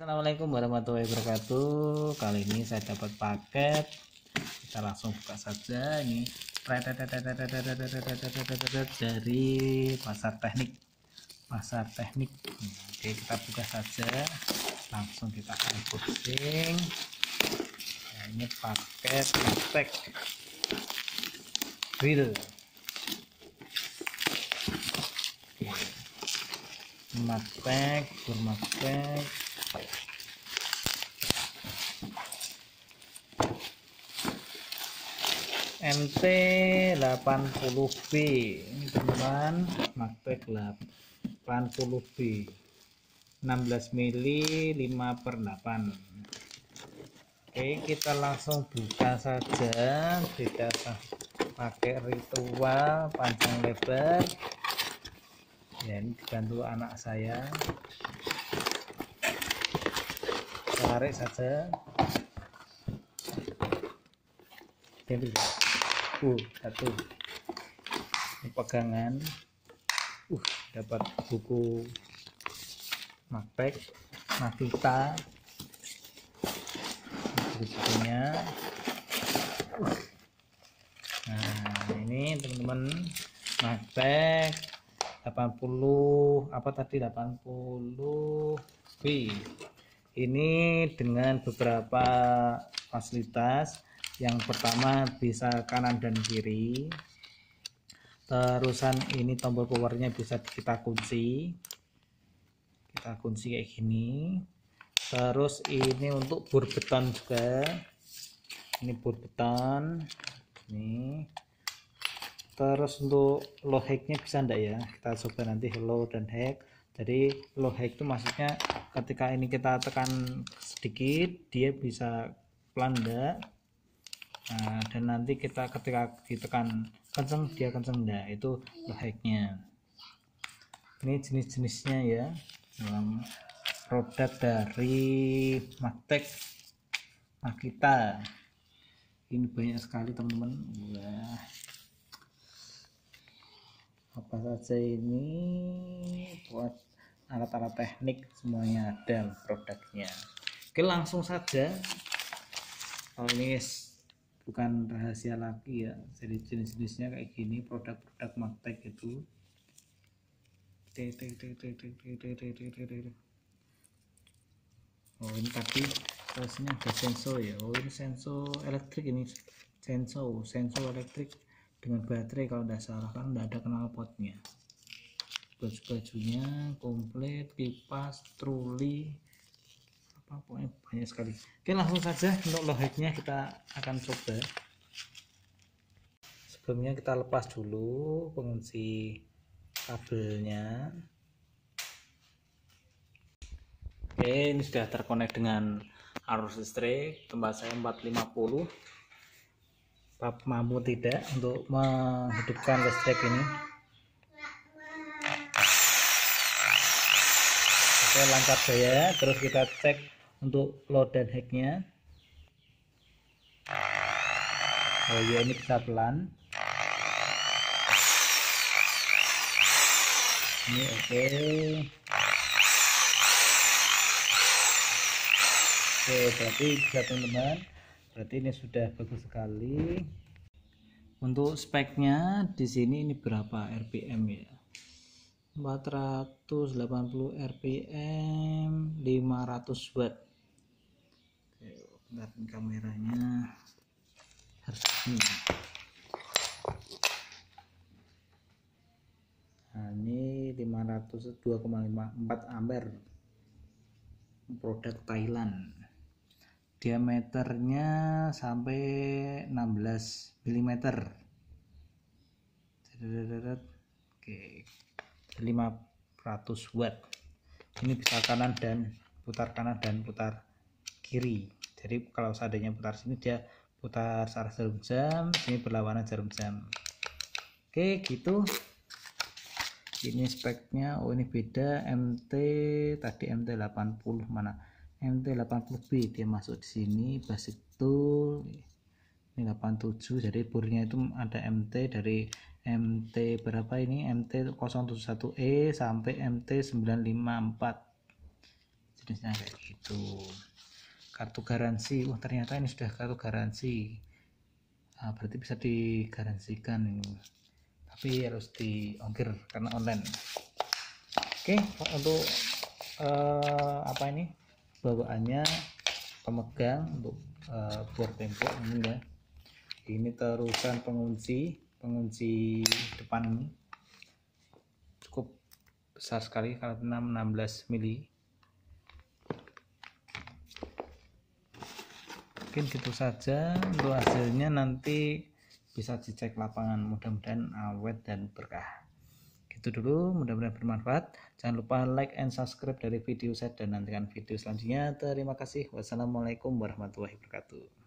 Assalamualaikum warahmatullahi wabarakatuh. Kali ini saya dapat paket. Kita langsung buka saja. Ini dari pasar teknik. Pasar teknik. Oke kita buka saja. Langsung kita unboxing. Nah, ini paket paket grill Matpack, Burmatpack, MT 80B ini teman Macpack 80B 16 mili 5 per 8 oke kita langsung buka saja. Tidak pakai ritual panjang lebar. Ya ini dibantu anak saya tarik saja. Ini uh satu. Ini pegangan. Uh dapat buku Macpack Navita. Bukunya. Uh. nah ini teman-teman Macpack 80 apa tadi? 80 B ini dengan beberapa fasilitas. Yang pertama bisa kanan dan kiri. Terusan ini tombol powernya bisa kita kunci. Kita kunci kayak gini. Terus ini untuk bur beton juga. Ini bur beton ini. Terus untuk low hacknya bisa enggak ya? Kita coba nanti low dan hack jadi low hack itu maksudnya ketika ini kita tekan sedikit dia bisa pelan enggak nah, dan nanti kita ketika ditekan kenceng dia kenceng enggak itu hacknya. Ini jenis-jenisnya ya dalam produk dari Magtek Makita ini banyak sekali teman-teman. Wah. Apa saja ini? Buat alat-alat teknik semuanya ada produknya. Oke langsung saja. Kalau ini bukan rahasia lagi ya. Jadi jenis-jenisnya kayak gini produk-produk Magtek itu. Oh ini tadi rasanya ada sensor ya. Oh ini sensor elektrik ini. Sensor sensor elektrik dengan baterai kalau tidak salah kan tidak ada knalpotnya baju-bajunya komplit kipas troli apa pokoknya banyak sekali. Oke langsung saja untuk loheknya kita akan coba. Sebelumnya kita lepas dulu pengunci kabelnya. Oke ini sudah terkonek dengan arus listrik. Tempat saya 450 mampu tidak untuk menghidupkan listrik ini oke lancar jaya terus kita cek untuk load dan hacknya. Oh ya ini bisa pelan. Ini oke. Okay. oke berarti bisa teman-teman. Berarti ini sudah bagus sekali. Untuk speknya di sini ini berapa rpm ya 480 rpm 500 watt. Bentar kameranya. Harus ini. Nah ini 502,54 ampere produk Thailand. Diameternya sampai 16 mm oke 500 watt. Ini bisa kanan dan putar kanan dan putar kiri. Jadi kalau seandainya putar sini dia putar searah jarum jam sini berlawanan jarum jam. Oke gitu. Ini speknya oh ini beda. MT tadi MT 80 mana? MT 80B dia masuk di sini basic tool ini 87 jadi burnya itu ada MT dari MT berapa ini? MT 071E sampai MT 954 jenisnya kayak gitu. Kartu garansi. Wah ternyata ini sudah kartu garansi. Nah, berarti bisa digaransikan ini. Tapi harus diongkir karena online. Oke untuk uh, apa ini? Bawaannya pemegang untuk uh, board tembok ini ya. Ini terusan pengunci pengunci depan ini. Cukup besar sekali karena 16 mili. Mungkin gitu saja. Untuk hasilnya nanti bisa dicek lapangan. Mudah-mudahan awet dan berkah. Gitu dulu mudah-mudahan bermanfaat. Jangan lupa like and subscribe dari video saya dan nantikan video selanjutnya. Terima kasih. Wassalamualaikum warahmatullahi wabarakatuh